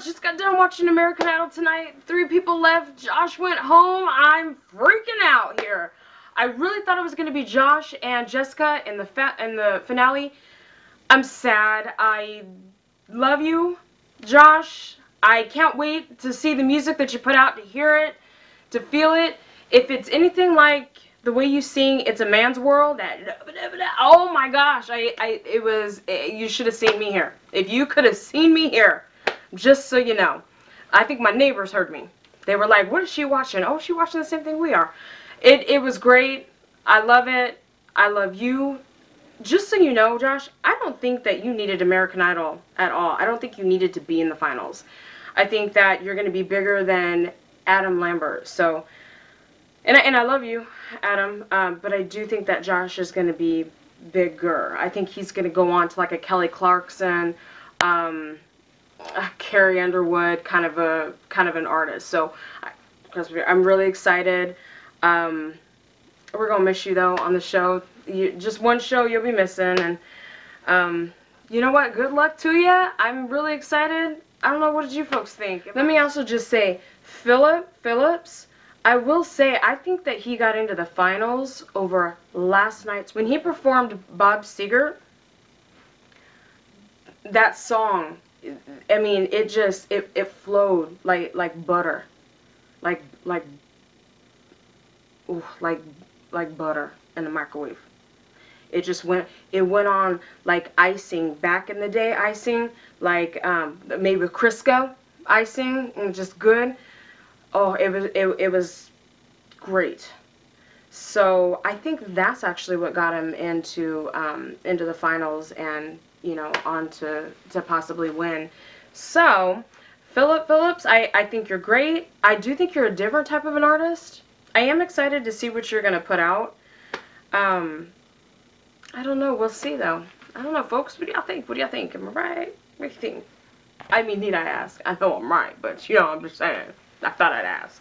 just got done watching American Idol tonight. Three people left. Josh went home. I'm freaking out here. I really thought it was going to be Josh and Jessica in the in the finale. I'm sad. I love you, Josh. I can't wait to see the music that you put out, to hear it, to feel it. If it's anything like the way you sing "It's a Man's World," that oh my gosh, I, I it was eh, you should have seen me here. If you could have seen me here, just so you know, I think my neighbors heard me. They were like, "What is she watching?" Oh, she watching the same thing we are. It it was great. I love it. I love you. Just so you know, Josh, I don't think that you needed American Idol at all. I don't think you needed to be in the finals. I think that you're going to be bigger than Adam Lambert. So, and I, and I love you, Adam, um, but I do think that Josh is going to be bigger. I think he's going to go on to like a Kelly Clarkson, um, Carrie Underwood, kind of a kind of an artist. So, I'm really excited. Um, we're gonna miss you though on the show. You, just one show you'll be missing, and um, you know what? Good luck to you. I'm really excited. I don't know, what did you folks think? Let me also just say, Phillip Phillips, I will say, I think that he got into the finals over last night's, when he performed Bob Seger, that song, I mean, it just, it, it flowed like, like butter, like, like, ooh, like, like butter in the microwave. It just went, it went on like icing, back in the day icing, like um, maybe Crisco icing, and just good. Oh, it was, it, it was great. So I think that's actually what got him into um, into the finals and you know on to, to possibly win. So Phillip Phillips, I, I think you're great. I do think you're a different type of an artist. I am excited to see what you're going to put out. Um, I don't know. We'll see, though. I don't know, folks. What do y'all think? What do y'all think? Am I right? What do you think? I mean, need I ask? I know I'm right, but, you know, I'm just saying. I thought I'd ask.